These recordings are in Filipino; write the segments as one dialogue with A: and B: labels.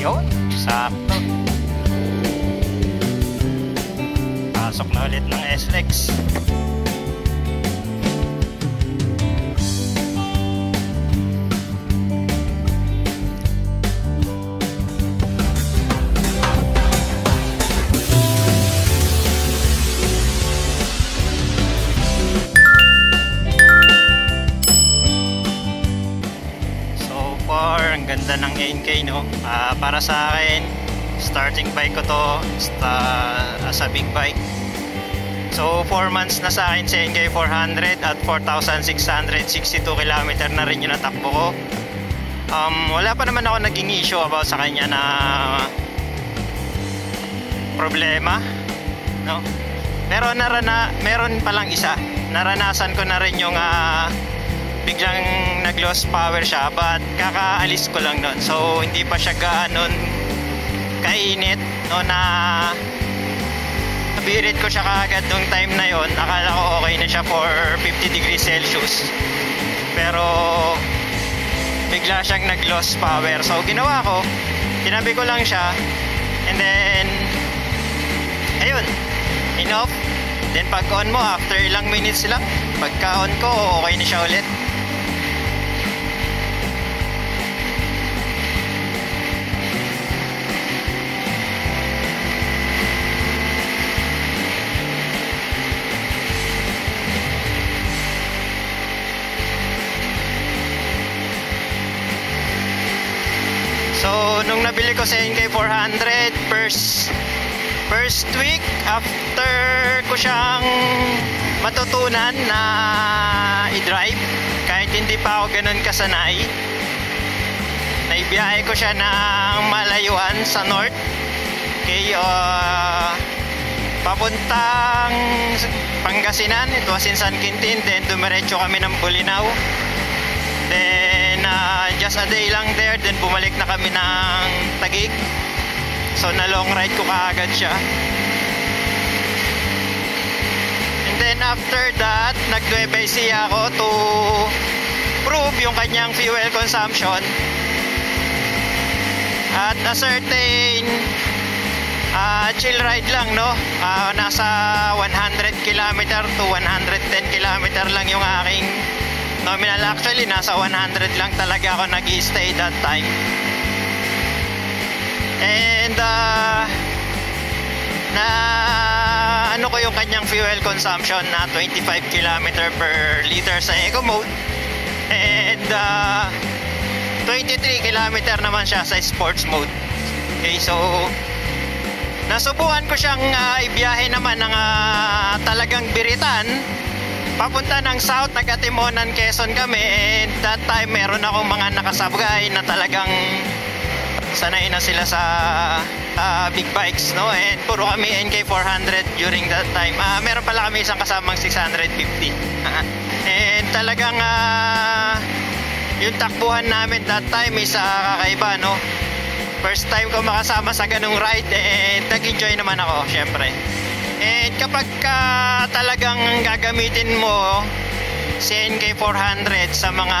A: Yun, sakto. Pasok na ulit ng SLEX. 10k no? Uh, para sa akin starting bike ko to uh, as a big bike. So 4 months na sa akin 10k 400 at 4,662 km na rin yung natakbo ko. Um, wala pa naman ako naging issue about sa kanya na problema no? Meron na meron pa lang isa. Naranasan ko na rin yung uh, biglang nag-lost power siya but kakaalis ko lang nun. So hindi pa siya gaanon kainit no na nabirit ko siya kaagad nung time na yon akala ko okay na siya for 50 degrees Celsius. Pero bigla siyang nag lost power. So ginawa ko tinabi ko lang siya and then ayun in then pag on mo after ilang minutes lang pagka on ko okay na siya ulit nung nabili ko sa NK400, first, first week after ko siyang matutunan na i-drive, kahit hindi pa ako ganun kasanay, naibiyahe ko siya ng malayuan sa north, kay uh, papuntang Pangasinan, it was in San Quintin, then dumiretso kami ng Bulinaw. Then, just a day lang there, then bumalik na kami ng Tagig. So, na long ride ko kaagad siya. And then, after that, nag-Nueva Ecija ako to prove yung kanyang fuel consumption. At a certain uh, chill ride lang, no? Uh, nasa 100 km to 110 km lang yung aking nominal actually nasa 100 lang talaga ako nag stay that time. And uh, na ano ko yung kanyang fuel consumption na 25 km per liter sa eco mode. And uh, 23 km naman siya sa sports mode. Okay so nasubukan ko siyang uh, ibiyahe naman ng uh, talagang biritan papunta ng south, nag-Atimonan, Quezon kami and that time meron akong mga nakasabgay na talagang sanay na sila sa uh, big bikes no? And puro kami NK400 during that time. Uh, meron pala kami isang kasamang 650 and talagang uh, yung takbuhan namin that time is uh, kakaiba no? First time ko makasama sa ganung ride and nag-enjoy naman ako syempre And kapag ka talagang gagamitin mo si NK400 sa mga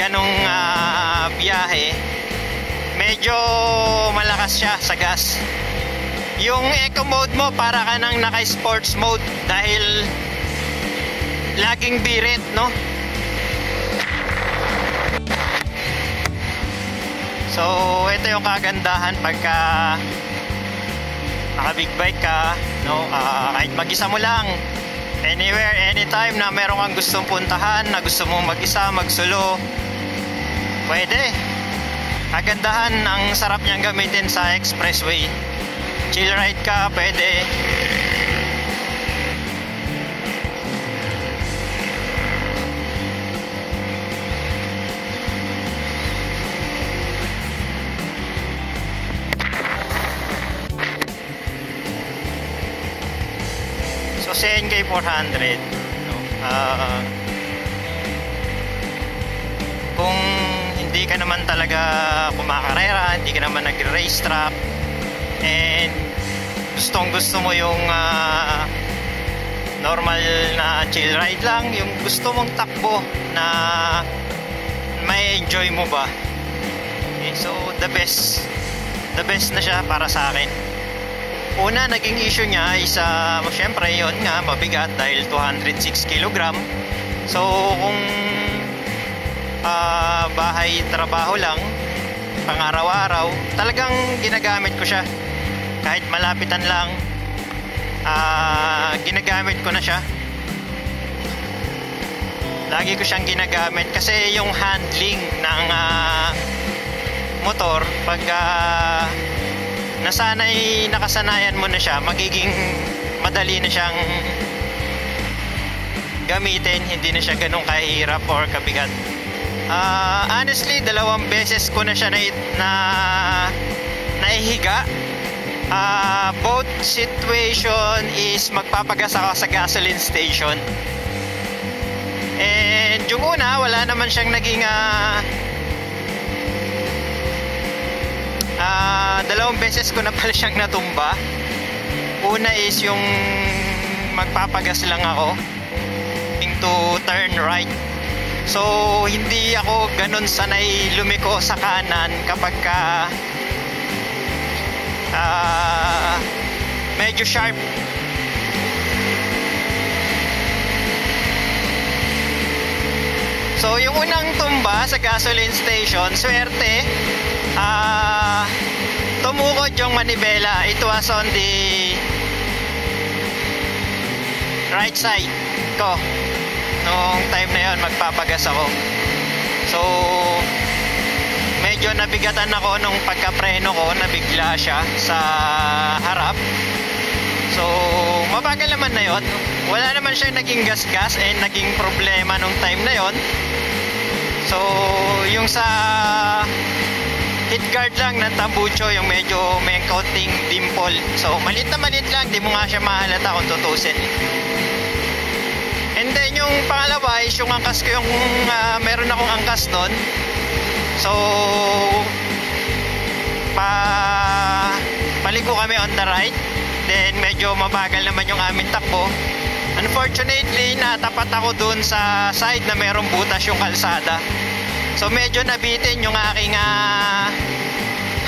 A: ganong uh, biyahe, medyo malakas siya sa gas. Yung eco mode mo para ka nang naka-sports mode dahil laging birit, no? So, ito yung kagandahan pagka naka big bike ka, no? Uh, kahit mag-isa mo lang, anywhere, anytime na meron kang gustong puntahan, na gusto mo mag-isa, magsulo, pwede. Kagandahan, ang sarap niyang gamitin sa expressway. Chill ride ka, pwede. So, CNK 400, no? Uh, kung hindi ka naman talaga kumakarera, hindi ka naman nagre-race track, and gustong gusto mo yung uh, normal na chill ride lang, yung gusto mong takbo na may enjoy mo ba. So, the best. The best na siya para sa akin. Una, naging issue niya is, uh, syempre, yun nga, mabigat dahil 206 kg. So, kung uh, bahay, trabaho lang, pang-araw-araw, talagang ginagamit ko siya. Kahit malapitan lang, uh, ginagamit ko na siya lagi ko siyang ginagamit kasi yung handling ng uh, motor pag uh, nasanay nakasanayan mo na siya magiging madali na siyang gamitin hindi na siya ganun kahirap or kabigat. Uh, honestly dalawang beses ko na siya na, na naihiga. Uh, both situation is magpapagas ako sa gasoline station. And yung una, wala naman siyang naging uh, uh, dalawang beses ko na pala siyang natumba. Una is yung magpapagas lang ako to turn right. So, hindi ako ganun sanay lumiko sa kanan kapag ka uh, medyo sharp So, yung unang tumba sa gasoline station, swerte, uh, tumukod yung manibela. It was on the right side ko. Noong time na yon magpapagas ako. So, medyo nabigatan ako nung pagkapreno ko, nabigla siya sa harap. So, mabagal naman na yon. Wala naman siya naging gas-gas and naging problema nung time na yon. So, yung sa hit guard lang ng tambucho, yung medyo may coating dimple. So, malit na malit lang, di mo nga siya mahalata kung tutusin. And then, yung pangalawa is yung angkas ko, yung uh, meron akong angkas nun. So, pa paliko kami on the right Then medyo mabagal naman yung aming takbo. Unfortunately, natapat ako dun sa side na merong butas yung kalsada. So medyo nabitin yung aking uh,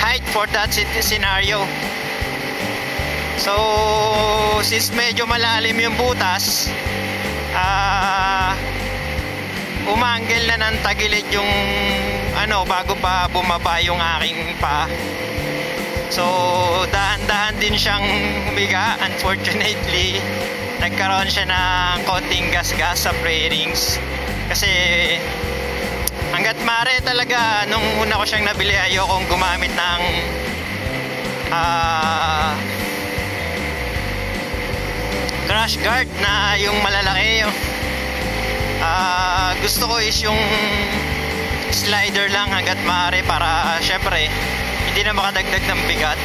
A: height for that scenario. So since medyo malalim yung butas, ah uh, umanggel na ng tagilid yung ano bago pa bumaba yung aking pa So, dahan-dahan din siyang humiga. Unfortunately, nagkaroon siya ng konting gas-gas sa pre-rings. Kasi, hanggat mare talaga, nung una ko siyang nabili, ayokong gumamit ng uh, crash guard na yung malalaki. Yung, uh, gusto ko is yung slider lang hanggat maaari para syempre hindi na makadagdag ng bigat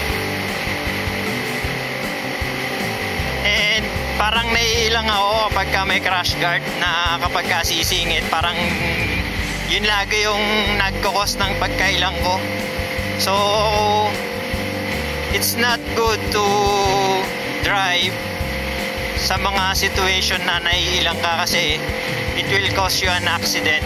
A: and parang naiilang ako kapag ka may crash guard na kapag ka sisingit parang yun lagi yung nagkukos ng pagkailang ko. So it's not good to drive sa mga situation na naiilang ka kasi it will cause you an accident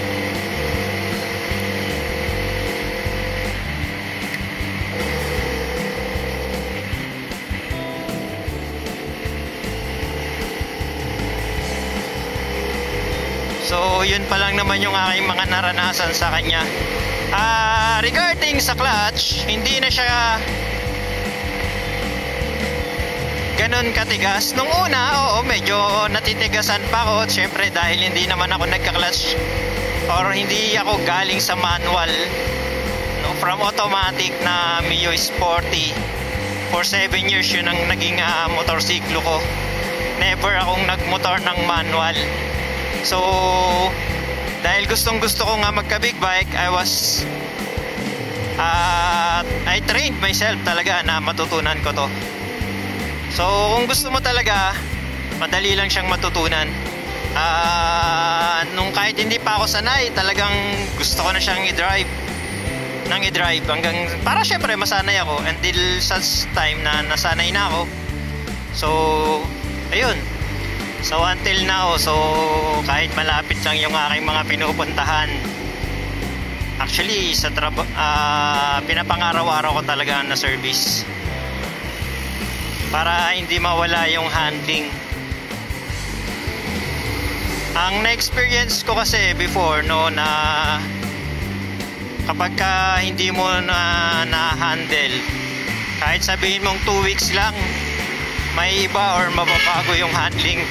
A: So, yun pa lang naman yung aking mga naranasan sa kanya. Uh, regarding sa clutch, hindi na siya ganun katigas. Nung una, oo, medyo natitigasan pa ako. Siyempre, dahil hindi naman ako nagka-clutch or hindi ako galing sa manual no, from automatic na Mio Sporty for 7 years yun ang naging uh, motorsiklo ko never akong nagmotor ng manual So, dahil gustong gusto ko nga magka big bike, I was uh, I trained myself talaga na matutunan ko to. So, kung gusto mo talaga, madali lang siyang matutunan. Uh, nung kahit hindi pa ako sanay, talagang gusto ko na siyang i-drive nang i-drive hanggang para syempre masanay ako until such time na nasanay na ako. So, ayun, So until now, so kahit malapit lang yung aking mga pinupuntahan, Actually, sa traba ah, pinapangaraw-araw ko talaga na service. Para hindi mawala yung handling. Ang na-experience ko kasi before no na kapag ka hindi mo na na-handle kahit sabihin mong 2 weeks lang may iba or mababago yung handling